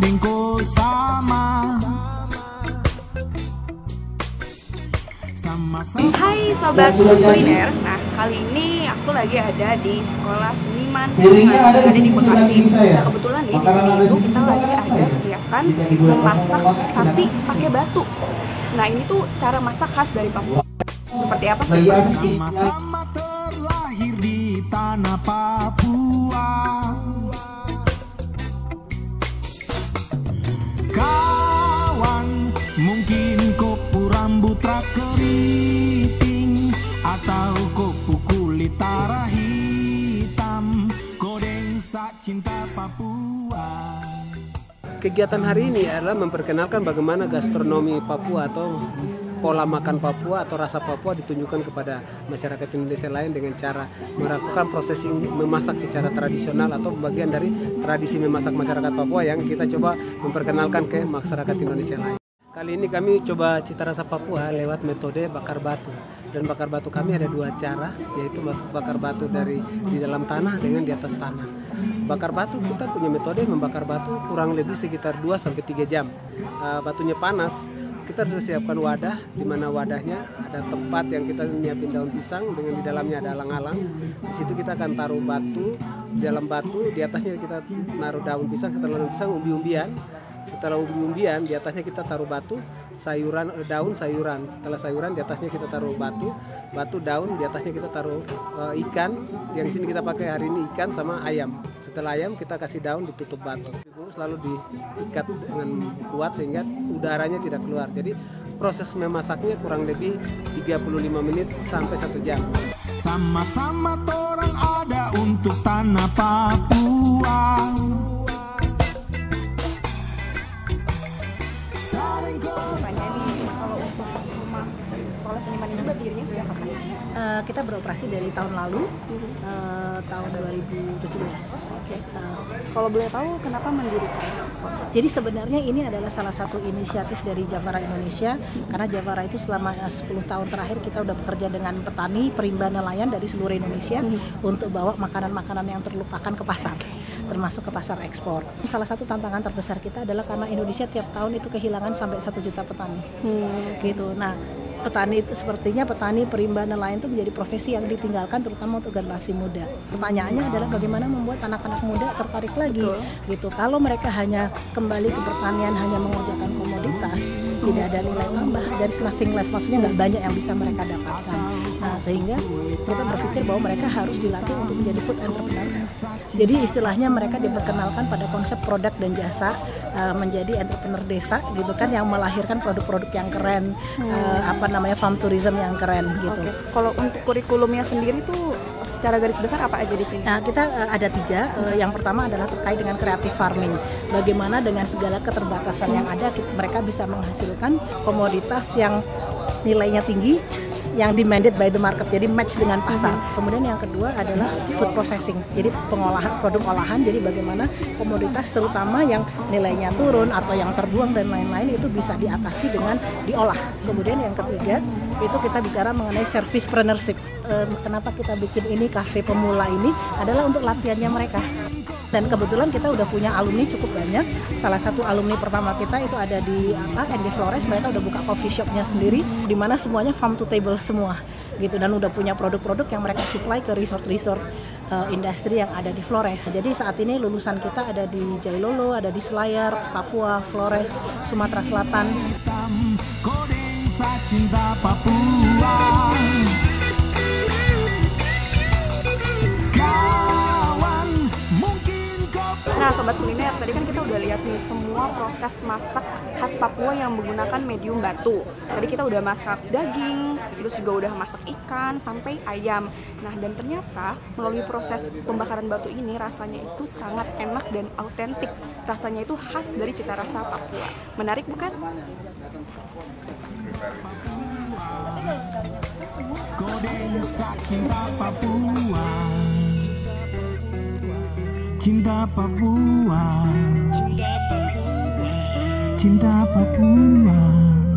adingku sama Hai sobat kuliner, nah kali ini aku lagi ada di sekolah seniman Piringnya nah, ada, ada di Bekasi. Nah, kebetulan nih di sini itu kita lagi ada kegiatan memasak tapi pakai batu. Nah ini tuh cara masak khas dari Papua. Seperti apa sih? Sama-sama terlahir di tanah Papua. Keriting Atau kopu kulit tara hitam Kodeng sak cinta Papua Kegiatan hari ini adalah memperkenalkan bagaimana gastronomi Papua atau pola makan Papua atau rasa Papua ditunjukkan kepada masyarakat Indonesia lain dengan cara melakukan prosesing memasak secara tradisional atau bagian dari tradisi memasak masyarakat Papua yang kita coba memperkenalkan ke masyarakat Indonesia lain. Kali ini kami coba cita rasa Papua lewat metode bakar batu. Dan bakar batu kami ada dua cara, yaitu bakar batu dari di dalam tanah dengan di atas tanah. Bakar batu kita punya metode membakar batu kurang lebih sekitar 2 sampai 3 jam. Uh, batunya panas, kita sudah siapkan wadah di mana wadahnya ada tempat yang kita nyiapin daun pisang dengan di dalamnya ada alang-alang. Di situ kita akan taruh batu, di dalam batu di atasnya kita naruh daun pisang, setelah daun pisang umbi-umbian setelah umbi-umbian di atasnya kita taruh batu sayuran eh, daun sayuran. Setelah sayuran di atasnya kita taruh batu batu daun di atasnya kita taruh uh, ikan. Yang di sini kita pakai hari ini ikan sama ayam. Setelah ayam kita kasih daun ditutup batu. Selalu diikat dengan kuat sehingga udaranya tidak keluar. Jadi proses memasaknya kurang lebih 35 menit sampai satu jam. Sama-sama orang ada untuk tanah Papua Eh, kita beroperasi dari tahun lalu, eh, tahun 2017. Oke. Kalau boleh tahu kenapa mendirikan? Jadi sebenarnya ini adalah salah satu inisiatif dari Javara Indonesia karena Javara itu selama eh, 10 tahun terakhir kita udah bekerja dengan petani, perimba nelayan dari seluruh Indonesia untuk bawa makanan-makanan yang terlupakan ke pasar termasuk ke pasar ekspor. Salah satu tantangan terbesar kita adalah karena Indonesia tiap tahun itu kehilangan sampai satu juta petani. Gitu. Nah, petani itu sepertinya petani perimba nelayan itu menjadi profesi yang ditinggalkan terutama untuk generasi muda. Pertanyaannya adalah bagaimana membuat anak-anak muda tertarik lagi gitu. Kalau mereka hanya kembali ke pertanian hanya mengerjakan komoditas, tidak ada nilai tambah dari nothing left maksudnya nggak banyak yang bisa mereka dapatkan. Nah, sehingga kita berpikir bahwa mereka harus dilatih untuk menjadi food entrepreneur. Jadi istilahnya mereka diperkenalkan pada konsep produk dan jasa uh, menjadi entrepreneur desa gitu kan yang melahirkan produk-produk yang keren uh, apa namanya farm tourism yang keren gitu. Oke. Kalau untuk kurikulumnya sendiri tuh secara garis besar apa aja di sini? Nah, kita uh, ada tiga. Uh, yang pertama adalah terkait dengan creative farming. Bagaimana dengan segala keterbatasan yang ada, mereka bisa menghasilkan komoditas yang nilainya tinggi, yang demanded by the market, jadi match dengan pasar. Kemudian yang kedua adalah food processing, jadi pengolahan produk olahan. Jadi bagaimana komoditas terutama yang nilainya turun atau yang terbuang dan lain-lain itu bisa diatasi dengan diolah. Kemudian yang ketiga itu kita bicara mengenai servicepreneurship. Kenapa kita bikin ini kafe pemula ini adalah untuk latihannya mereka. Dan kebetulan kita udah punya alumni cukup banyak. Salah satu alumni pertama kita itu ada di apa Andy Flores. Mereka udah buka coffee shopnya sendiri, di mana semuanya farm to table semua, gitu. Dan udah punya produk-produk yang mereka supply ke resort-resort eh, industri yang ada di Flores. Jadi saat ini lulusan kita ada di Jailolo, ada di Selayar, Papua, Flores, Sumatera Selatan. cinta Papua sobat kuliner, tadi kan kita udah lihat nih semua proses masak khas Papua yang menggunakan medium batu. Tadi kita udah masak daging, terus juga udah masak ikan sampai ayam. Nah, dan ternyata melalui proses pembakaran batu ini rasanya itu sangat enak dan autentik. Rasanya itu khas dari cita rasa Papua. Menarik bukan? Kodeng sak cinta Papua. Cinta Papua. Cinta Papua